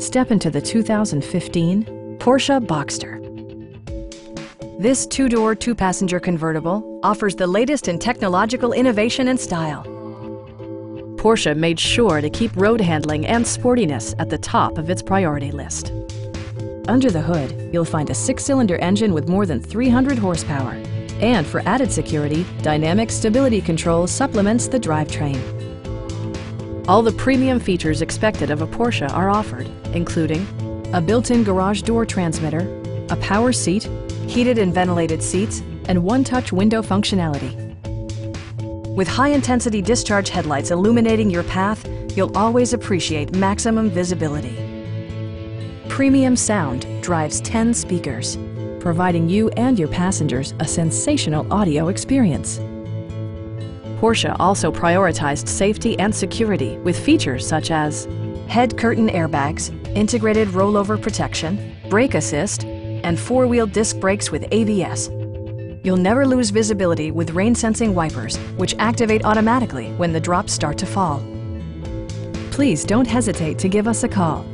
Step into the 2015 Porsche Boxster. This two-door, two-passenger convertible offers the latest in technological innovation and style. Porsche made sure to keep road handling and sportiness at the top of its priority list. Under the hood, you'll find a six-cylinder engine with more than 300 horsepower. And for added security, Dynamic Stability Control supplements the drivetrain. All the premium features expected of a Porsche are offered, including a built-in garage door transmitter, a power seat, heated and ventilated seats, and one-touch window functionality. With high-intensity discharge headlights illuminating your path, you'll always appreciate maximum visibility. Premium sound drives 10 speakers, providing you and your passengers a sensational audio experience. Porsche also prioritized safety and security with features such as head curtain airbags, integrated rollover protection, brake assist, and four-wheel disc brakes with ABS. You'll never lose visibility with rain-sensing wipers, which activate automatically when the drops start to fall. Please don't hesitate to give us a call